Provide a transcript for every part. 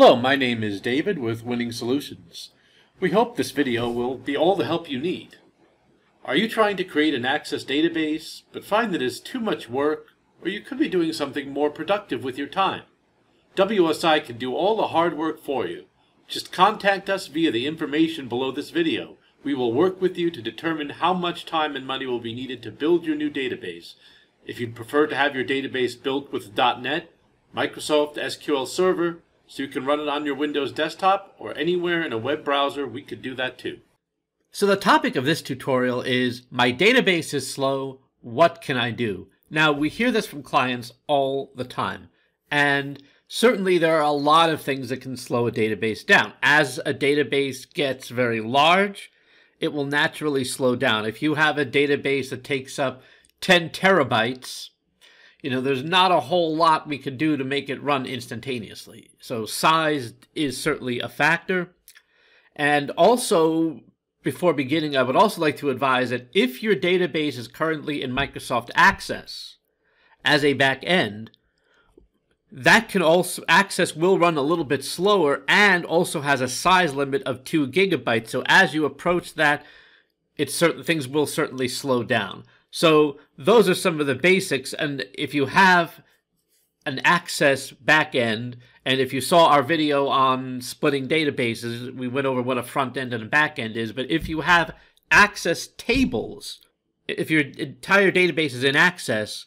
Hello, my name is David with Winning Solutions. We hope this video will be all the help you need. Are you trying to create an Access database, but find that it's too much work, or you could be doing something more productive with your time? WSI can do all the hard work for you. Just contact us via the information below this video. We will work with you to determine how much time and money will be needed to build your new database. If you'd prefer to have your database built with .NET, Microsoft SQL Server, so you can run it on your Windows desktop or anywhere in a web browser, we could do that too. So the topic of this tutorial is my database is slow, what can I do? Now we hear this from clients all the time and certainly there are a lot of things that can slow a database down. As a database gets very large, it will naturally slow down. If you have a database that takes up 10 terabytes, you know, there's not a whole lot we can do to make it run instantaneously. So size is certainly a factor. And also, before beginning, I would also like to advise that if your database is currently in Microsoft Access as a back end, that can also access will run a little bit slower and also has a size limit of two gigabytes. So as you approach that, it's certain things will certainly slow down. So those are some of the basics. And if you have an access backend, and if you saw our video on splitting databases, we went over what a front end and a back end is. But if you have access tables, if your entire database is in access,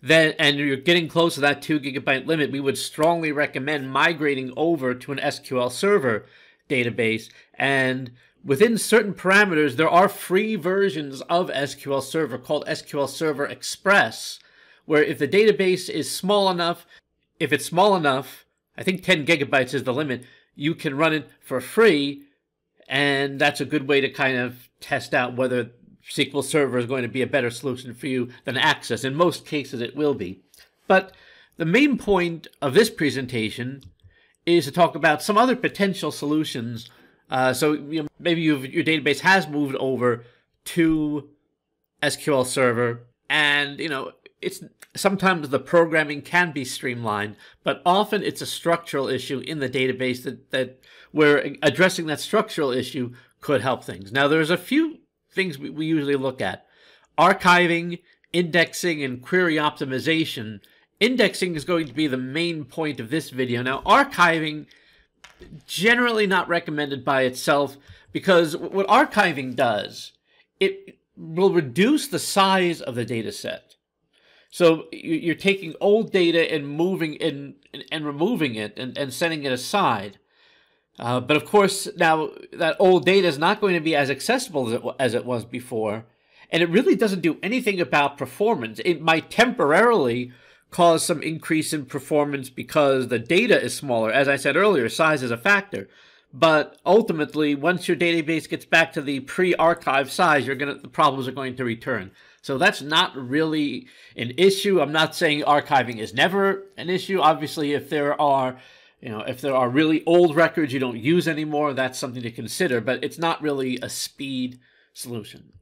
then and you're getting close to that two gigabyte limit, we would strongly recommend migrating over to an SQL Server database and within certain parameters, there are free versions of SQL Server called SQL Server Express, where if the database is small enough, if it's small enough, I think 10 gigabytes is the limit, you can run it for free, and that's a good way to kind of test out whether SQL Server is going to be a better solution for you than Access. In most cases, it will be. But the main point of this presentation is to talk about some other potential solutions uh, so you know, maybe your database has moved over to SQL Server, and you know it's sometimes the programming can be streamlined, but often it's a structural issue in the database that that where addressing that structural issue could help things. Now there's a few things we, we usually look at: archiving, indexing, and query optimization. Indexing is going to be the main point of this video. Now archiving generally not recommended by itself because what archiving does, it will reduce the size of the data set. So you're taking old data and moving in and removing it and, and setting it aside. Uh, but of course, now that old data is not going to be as accessible as it, as it was before. And it really doesn't do anything about performance. It might temporarily cause some increase in performance because the data is smaller. As I said earlier, size is a factor. But ultimately, once your database gets back to the pre-archive size, you're gonna the problems are going to return. So that's not really an issue. I'm not saying archiving is never an issue. Obviously, if there are you know, if there are really old records you don't use anymore, that's something to consider, but it's not really a speed solution.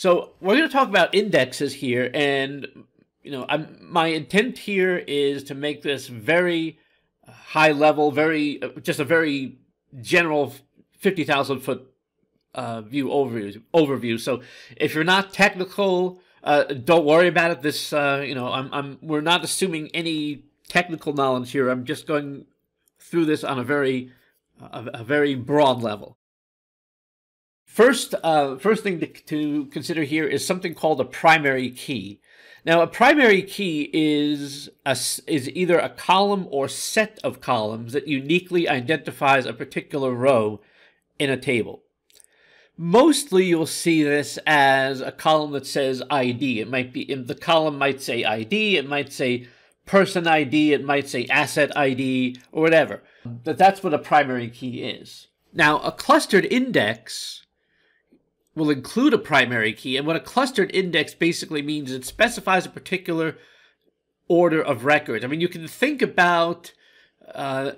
So we're going to talk about indexes here, and you know, I'm, my intent here is to make this very high level, very just a very general fifty thousand foot uh, view overview. Overview. So if you're not technical, uh, don't worry about it. This, uh, you know, I'm, I'm, we're not assuming any technical knowledge here. I'm just going through this on a very, a, a very broad level. First, uh, first thing to, to consider here is something called a primary key. Now, a primary key is a, is either a column or set of columns that uniquely identifies a particular row in a table. Mostly, you'll see this as a column that says ID. It might be in the column might say ID. It might say person ID. It might say asset ID or whatever. But that's what a primary key is. Now, a clustered index will include a primary key. And what a clustered index basically means, it specifies a particular order of records. I mean, you can think about uh,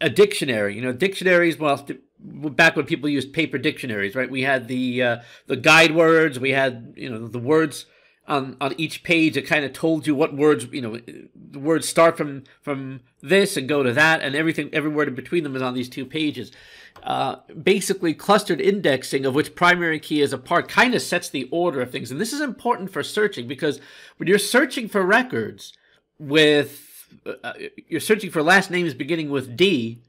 a dictionary. You know, dictionaries, well, back when people used paper dictionaries, right? We had the uh, the guide words, we had, you know, the words on on each page it kind of told you what words you know the words start from from this and go to that and everything every word in between them is on these two pages. Uh, basically clustered indexing of which primary key is a part kind of sets the order of things. And this is important for searching because when you're searching for records with uh, you're searching for last names beginning with d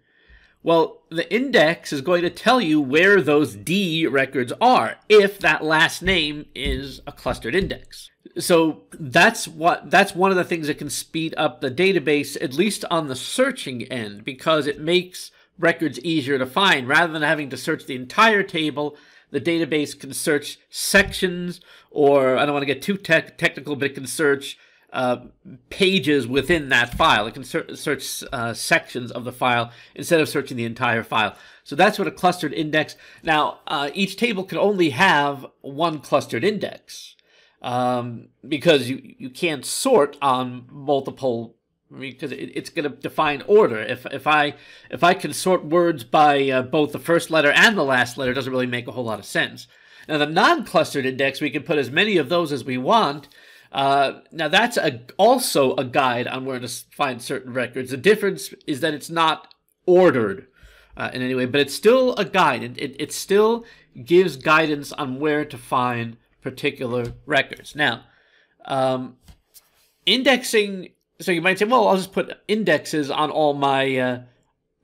well, the index is going to tell you where those D records are if that last name is a clustered index. So that's what that's one of the things that can speed up the database at least on the searching end because it makes records easier to find rather than having to search the entire table the database can search sections or I don't want to get too te- technical but it can search uh, pages within that file. It can ser- search uh, sections of the file instead of searching the entire file. So that's what a clustered index. Now, uh, each table can only have one clustered index um, because you, you can't sort on multiple because it, it's going to define order. If if I if I can sort words by uh, both the first letter and the last letter, doesn't really make a whole lot of sense. Now, the non-clustered index, we can put as many of those as we want, uh, now that's a, also a guide on where to find certain records. The difference is that it's not ordered uh, in any way, but it's still a guide. It, it, it still gives guidance on where to find particular records. Now, um, indexing. So you might say, well, I'll just put indexes on all my uh,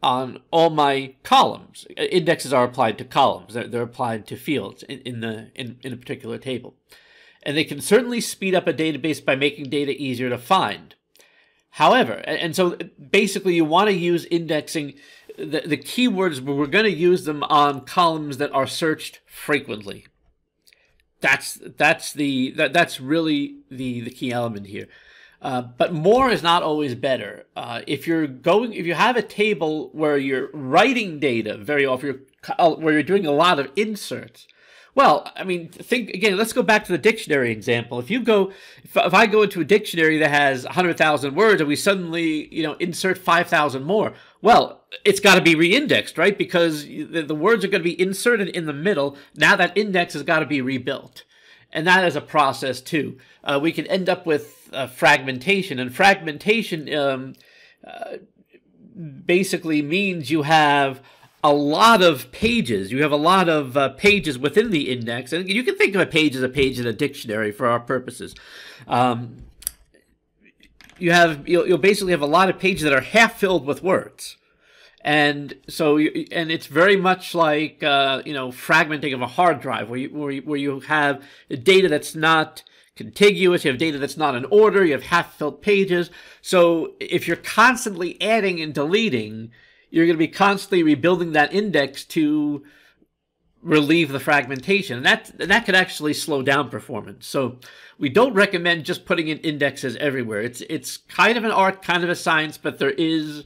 on all my columns. Indexes are applied to columns. They're, they're applied to fields in, in the in, in a particular table and they can certainly speed up a database by making data easier to find. However, and so basically you want to use indexing, the, the keywords, we're going to use them on columns that are searched frequently. That's that's the that, that's really the the key element here. Uh, but more is not always better. Uh, if you're going, if you have a table where you're writing data very often, you're, uh, where you're doing a lot of inserts, well, I mean, think again. Let's go back to the dictionary example. If you go, if, if I go into a dictionary that has hundred thousand words, and we suddenly, you know, insert five thousand more, well, it's got to be reindexed, right? Because the, the words are going to be inserted in the middle. Now that index has got to be rebuilt, and that is a process too. Uh, we can end up with uh, fragmentation, and fragmentation um, uh, basically means you have a lot of pages. You have a lot of uh, pages within the index, and you can think of a page as a page in a dictionary for our purposes. Um, you have you'll, you'll, basically have a lot of pages that are half filled with words, and so and it's very much like uh, you know fragmenting of a hard drive, where you, where you, where you have data that's not contiguous, you have data that's not in order, you have half filled pages. So if you're constantly adding and deleting you're going to be constantly rebuilding that index to relieve the fragmentation. And that, that could actually slow down performance. So we don't recommend just putting in indexes everywhere. It's, it's kind of an art, kind of a science, but there is,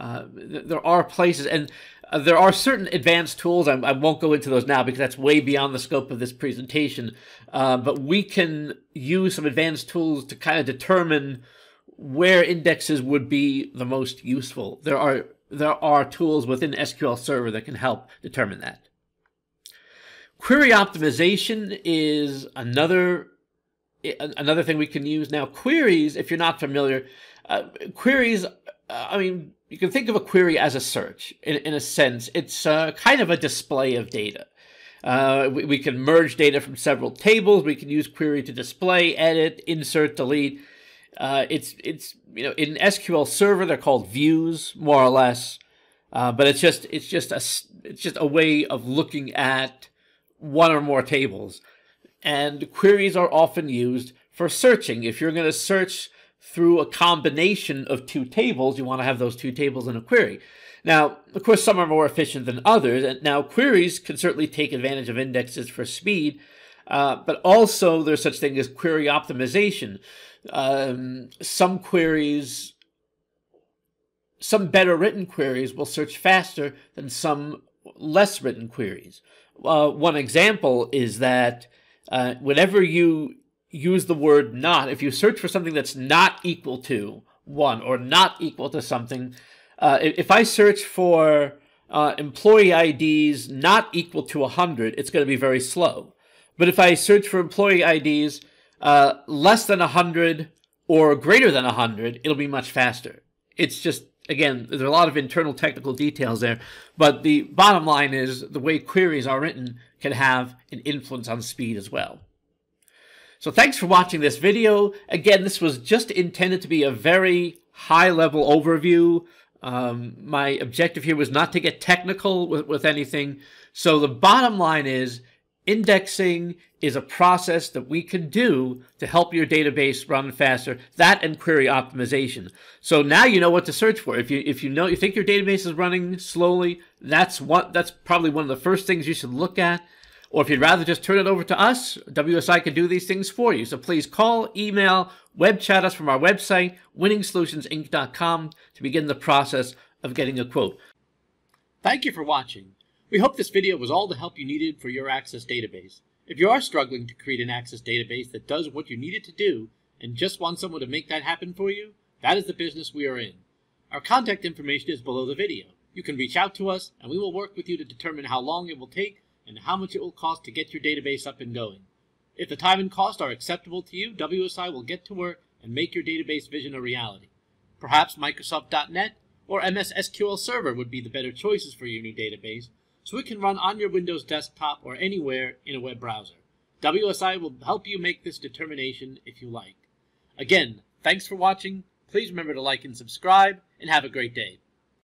uh, there are places and uh, there are certain advanced tools. I, I, won't go into those now because that's way beyond the scope of this presentation. Uh, but we can use some advanced tools to kind of determine where indexes would be the most useful. There are there are tools within SQL Server that can help determine that. Query optimization is another another thing we can use now. Queries, if you're not familiar, uh, queries. Uh, I mean, you can think of a query as a search in, in a sense. It's uh, kind of a display of data. Uh, we, we, can merge data from several tables. We can use query to display, edit, insert, delete. Uh, it's it's you know in SQL Server they're called views more or less, uh, but it's just it's just a it's just a way of looking at one or more tables, and queries are often used for searching. If you're going to search through a combination of two tables, you want to have those two tables in a query. Now, of course, some are more efficient than others, and now queries can certainly take advantage of indexes for speed, uh, but also there's such thing as query optimization. Um, some queries, some better written queries will search faster than some less written queries. Uh, one example is that uh, whenever you use the word not, if you search for something that's not equal to one or not equal to something, uh, if I search for uh, employee IDs not equal to 100, it's going to be very slow. But if I search for employee IDs uh, less than 100 or greater than 100, it'll be much faster. It's just, again, there's a lot of internal technical details there, but the bottom line is the way queries are written can have an influence on speed as well. So thanks for watching this video. Again, this was just intended to be a very high-level overview. Um, my objective here was not to get technical with, with anything. So the bottom line is Indexing is a process that we can do to help your database run faster. That and query optimization. So now you know what to search for. If you if you know you think your database is running slowly, that's what that's probably one of the first things you should look at. Or if you'd rather just turn it over to us, WSI can do these things for you. So please call, email, web chat us from our website, winningsolutionsinc.com, to begin the process of getting a quote. Thank you for watching. We hope this video was all the help you needed for your Access database. If you are struggling to create an Access database that does what you need it to do, and just want someone to make that happen for you, that is the business we are in. Our contact information is below the video. You can reach out to us, and we will work with you to determine how long it will take and how much it will cost to get your database up and going. If the time and cost are acceptable to you, WSI will get to work and make your database vision a reality. Perhaps Microsoft.NET or MS SQL Server would be the better choices for your new database, so it can run on your Windows desktop or anywhere in a web browser. WSI will help you make this determination if you like. Again, thanks for watching. Please remember to like and subscribe, and have a great day.